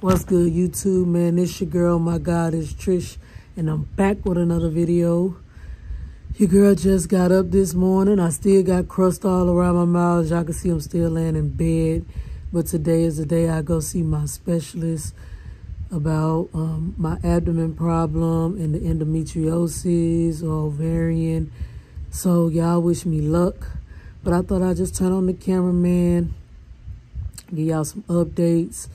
What's good, YouTube, man? It's your girl, my God, is Trish, and I'm back with another video. Your girl just got up this morning. I still got crust all around my mouth. Y'all can see I'm still laying in bed. But today is the day I go see my specialist about um, my abdomen problem and the endometriosis or ovarian. So y'all wish me luck. But I thought I'd just turn on the cameraman, give y'all some updates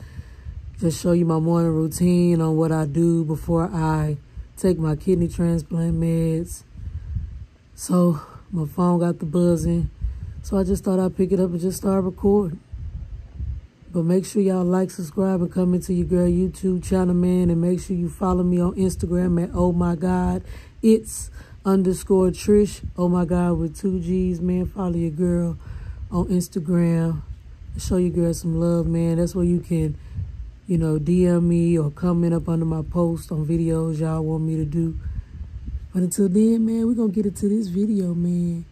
just show you my morning routine on what I do before I take my kidney transplant meds. So my phone got the buzzing. So I just thought I'd pick it up and just start recording. But make sure y'all like, subscribe, and come into your girl YouTube channel, man. And make sure you follow me on Instagram at Oh My God. It's underscore Trish. Oh My God with two G's, man. Follow your girl on Instagram. Show your girl some love, man. That's where you can you know, DM me or comment up under my post on videos y'all want me to do. But until then, man, we're going to get into this video, man.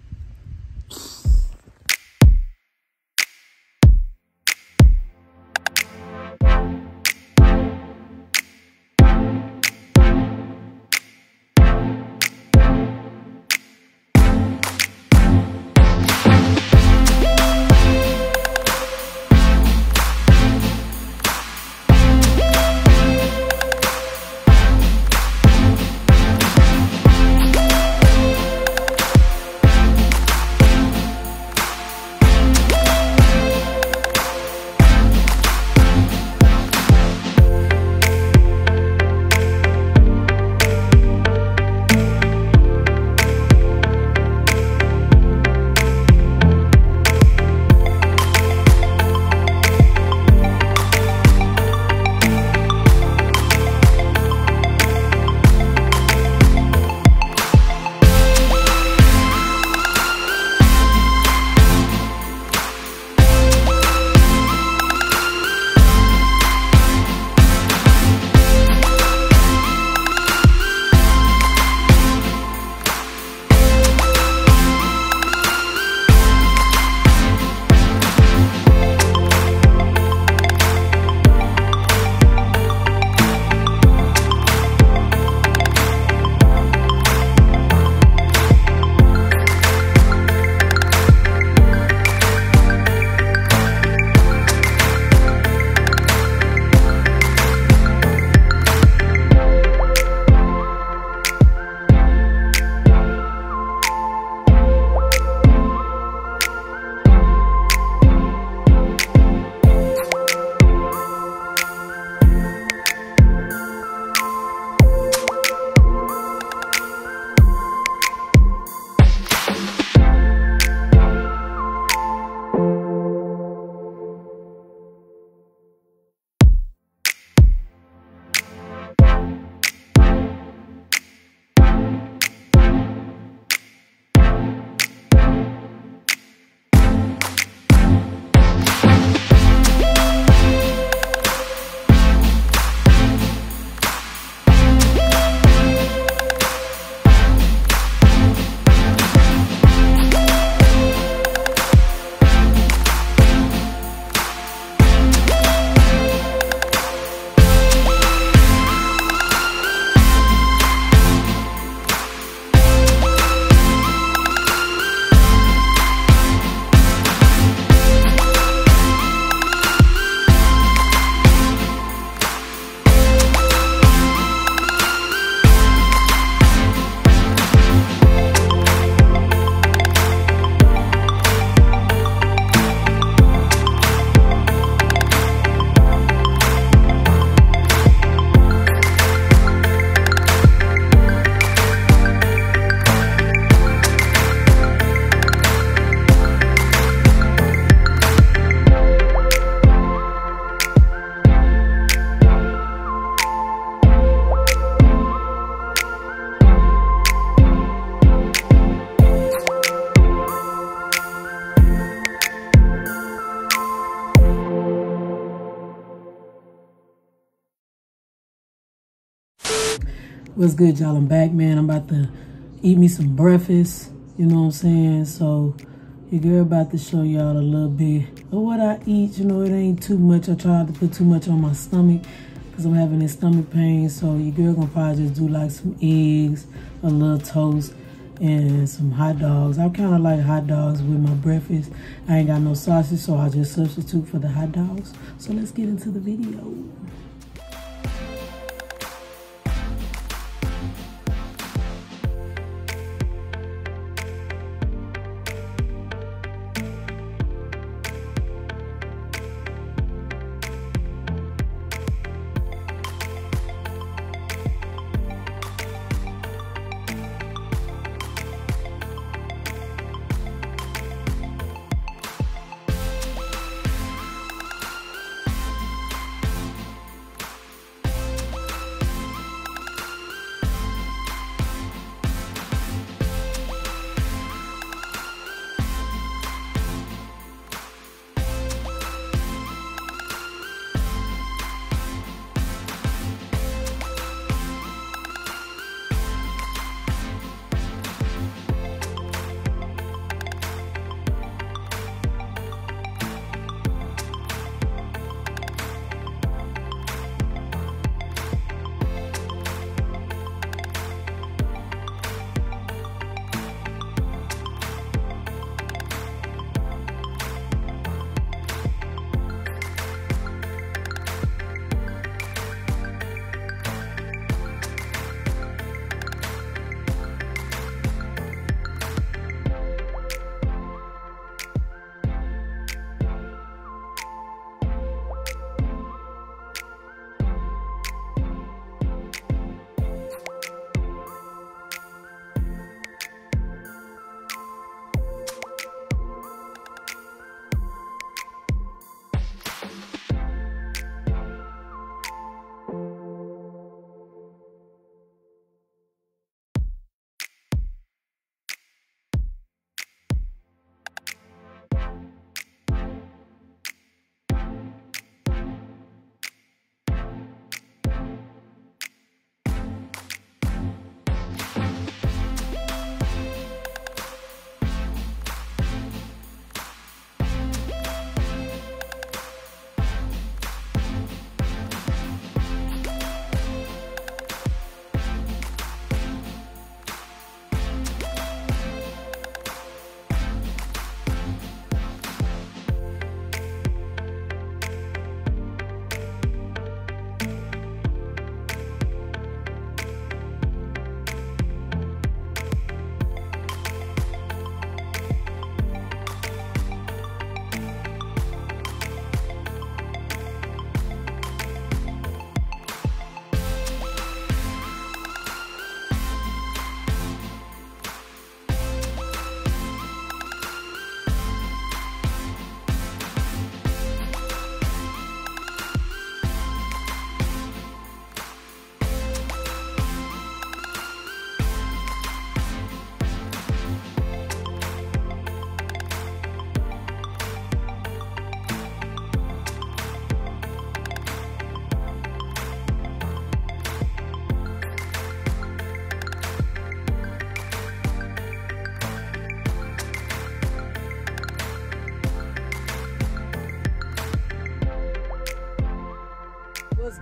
What's good, y'all? I'm back, man. I'm about to eat me some breakfast. You know what I'm saying? So, Your girl about to show y'all a little bit of what I eat. You know, it ain't too much. I tried to put too much on my stomach because I'm having this stomach pain. So your girl gonna probably just do like some eggs, a little toast, and some hot dogs. I kind of like hot dogs with my breakfast. I ain't got no sausage, so I just substitute for the hot dogs. So let's get into the video.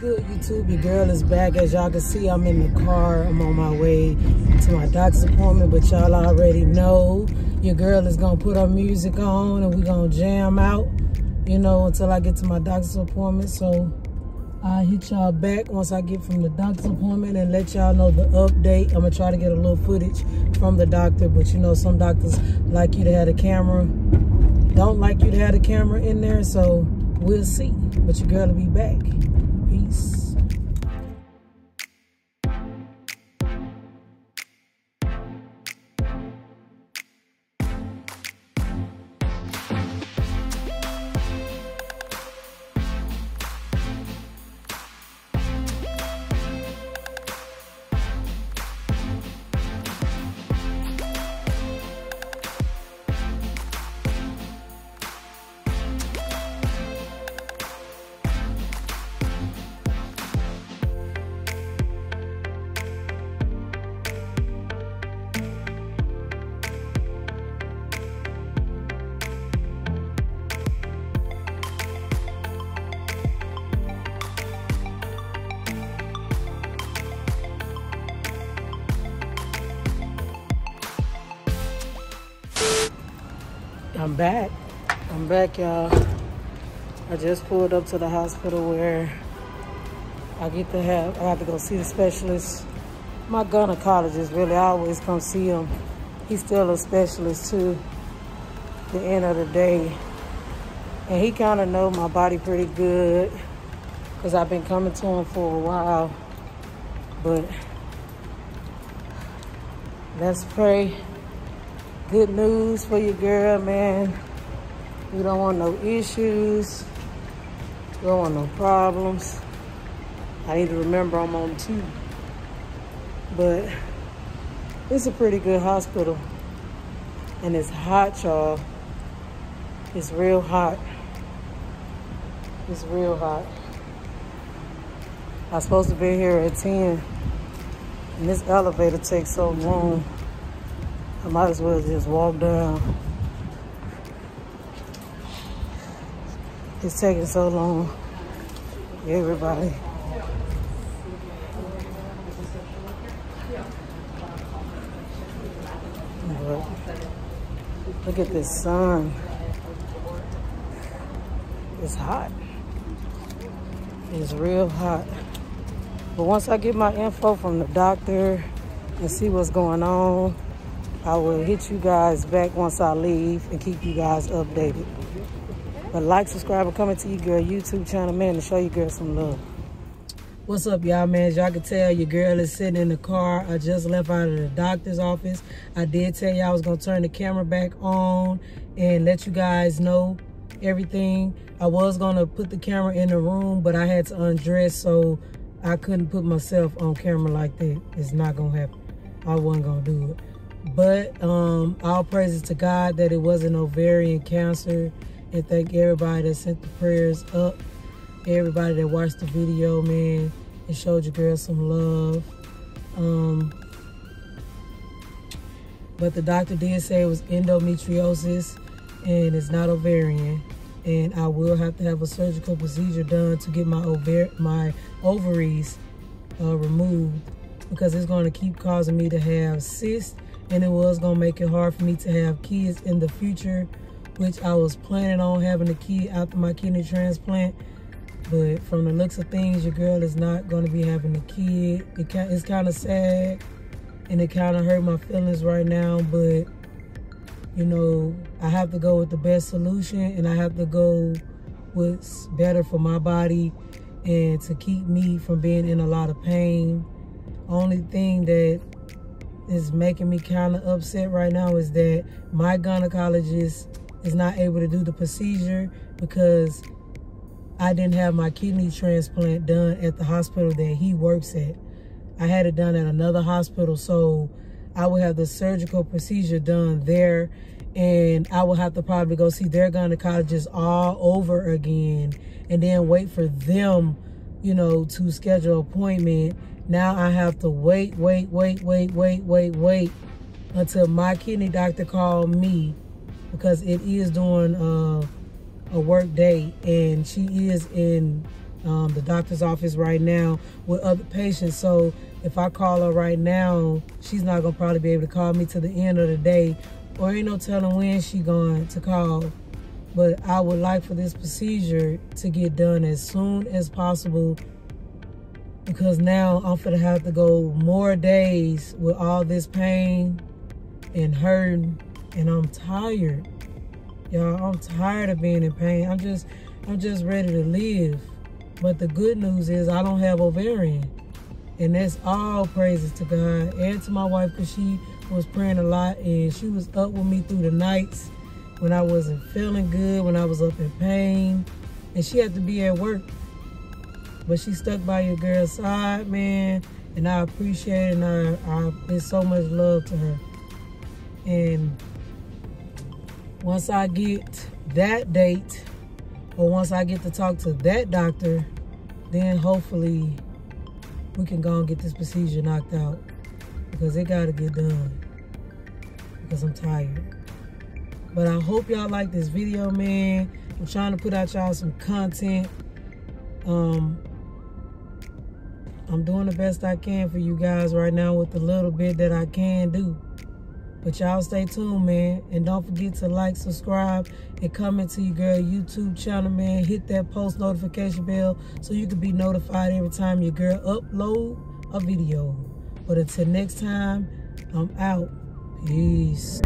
Good, YouTube? Your girl is back. As y'all can see, I'm in the car. I'm on my way to my doctor's appointment, but y'all already know your girl is to put her music on and going to jam out, you know, until I get to my doctor's appointment. So I'll hit y'all back once I get from the doctor's appointment and let y'all know the update. I'm to try to get a little footage from the doctor, but you know, some doctors like you to have a camera, don't like you to have a camera in there, so we'll see. But your girl will be back. Peace. I'm back. I'm back, y'all. I just pulled up to the hospital where I get to have, I have to go see the specialist. My gynecologist, really, I always come see him. He's still a specialist too, the end of the day. And he kind of know my body pretty good because I've been coming to him for a while. But let's pray. Good news for you, girl, man. You don't want no issues. You don't want no problems. I need to remember I'm on two. But it's a pretty good hospital. And it's hot, y'all. It's real hot. It's real hot. I was supposed to be here at 10. And this elevator takes so long. I might as well just walk down. It's taking so long. Everybody. look look at this sun. It's hot. It's real hot. But once I get my info from the doctor and see what's going on, I will hit you guys back once I leave and keep you guys updated. But like, subscribe, and comment to you girl YouTube channel, man, to show you girl some love. What's up, y'all, man? As y'all can tell, your girl is sitting in the car. I just left out of the doctor's office. I did tell y'all I was going to turn the camera back on and let you guys know everything. I was going to put the camera in the room, but I had to undress, so I couldn't put myself on camera like that. It's not going to happen. I wasn't going to do it. But um, all praises to God that it wasn't ovarian cancer. And thank everybody that sent the prayers up. Everybody that watched the video, man, and showed your girl some love. Um, but the doctor did say it was endometriosis and it's not ovarian. And I will have to have a surgical procedure done to get my, ovar my ovaries uh, removed because it's going to keep causing me to have cysts and it was gonna make it hard for me to have kids in the future which I was planning on having a kid after my kidney transplant. But from the looks of things your girl is not to be having a kid. It it's kind of sad and it kind of hurt my feelings right now but you know I have to go with the best solution and I have to go what's better for my body and to keep me from being in a lot of pain. Only thing that is making me kind of upset right now is that my gynecologist is not able to do the procedure because I didn't have my kidney transplant done at the hospital that he works at. I had it done at another hospital, so I would have the surgical procedure done there and I will have to probably go see their gynecologist all over again and then wait for them, you know, to schedule an appointment now I have to wait, wait, wait, wait, wait, wait, wait until my kidney doctor called me because it is doing uh, a work day and she is in um, the doctor's office right now with other patients. So if I call her right now, she's not gonna probably be able to call me to the end of the day or ain't no telling when she going to call. But I would like for this procedure to get done as soon as possible because now I'm gonna have to go more days with all this pain and hurt and I'm tired. Y'all, I'm tired of being in pain. I'm just, I'm just ready to live. But the good news is I don't have ovarian. And that's all praises to God and to my wife because she was praying a lot and she was up with me through the nights when I wasn't feeling good, when I was up in pain. And she had to be at work but she stuck by your girl's side, man. And I appreciate it. And I, I, there's so much love to her. And once I get that date, or once I get to talk to that doctor, then hopefully we can go and get this procedure knocked out. Because it got to get done. Because I'm tired. But I hope y'all like this video, man. I'm trying to put out y'all some content. Um, I'm doing the best I can for you guys right now with the little bit that I can do. But y'all stay tuned, man. And don't forget to like, subscribe, and comment to your girl YouTube channel, man. Hit that post notification bell so you can be notified every time your girl upload a video. But until next time, I'm out. Peace.